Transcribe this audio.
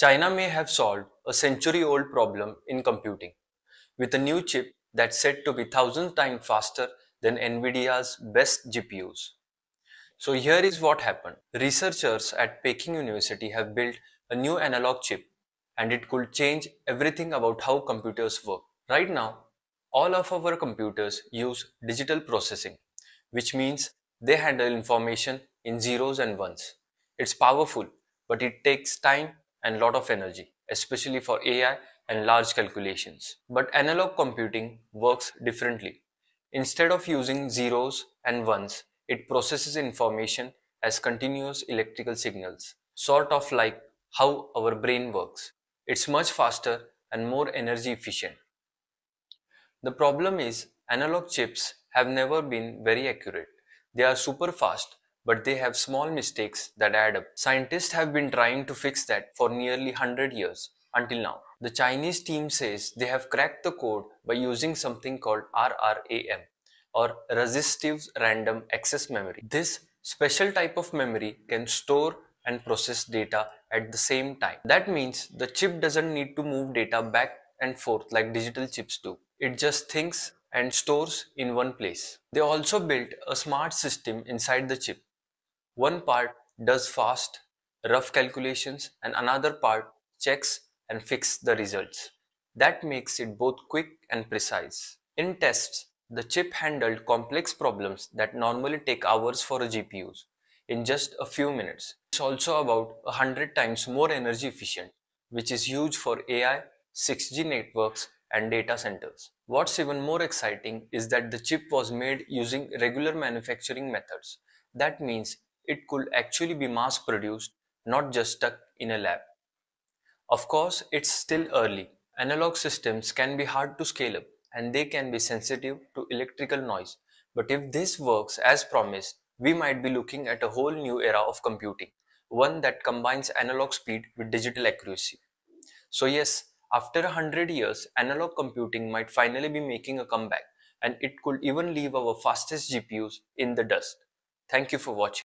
China may have solved a century old problem in computing with a new chip that's said to be thousand times faster than NVIDIA's best GPUs. So here is what happened. Researchers at Peking University have built a new analog chip and it could change everything about how computers work. Right now, all of our computers use digital processing, which means they handle information in zeros and ones. It's powerful, but it takes time and lot of energy, especially for AI and large calculations. But analog computing works differently. Instead of using zeros and ones, it processes information as continuous electrical signals, sort of like how our brain works. It's much faster and more energy efficient. The problem is analog chips have never been very accurate. They are super fast but they have small mistakes that add up. Scientists have been trying to fix that for nearly 100 years until now. The Chinese team says they have cracked the code by using something called RRAM or Resistive Random Access Memory. This special type of memory can store and process data at the same time. That means the chip doesn't need to move data back and forth like digital chips do. It just thinks and stores in one place. They also built a smart system inside the chip one part does fast, rough calculations and another part checks and fixes the results. That makes it both quick and precise. In tests, the chip handled complex problems that normally take hours for a GPUs in just a few minutes. It's also about a hundred times more energy efficient, which is huge for AI, 6G networks and data centers. What's even more exciting is that the chip was made using regular manufacturing methods. That means it could actually be mass produced, not just stuck in a lab. Of course, it's still early. Analog systems can be hard to scale up and they can be sensitive to electrical noise. But if this works as promised, we might be looking at a whole new era of computing, one that combines analog speed with digital accuracy. So yes, after a hundred years, analog computing might finally be making a comeback and it could even leave our fastest GPUs in the dust. Thank you for watching.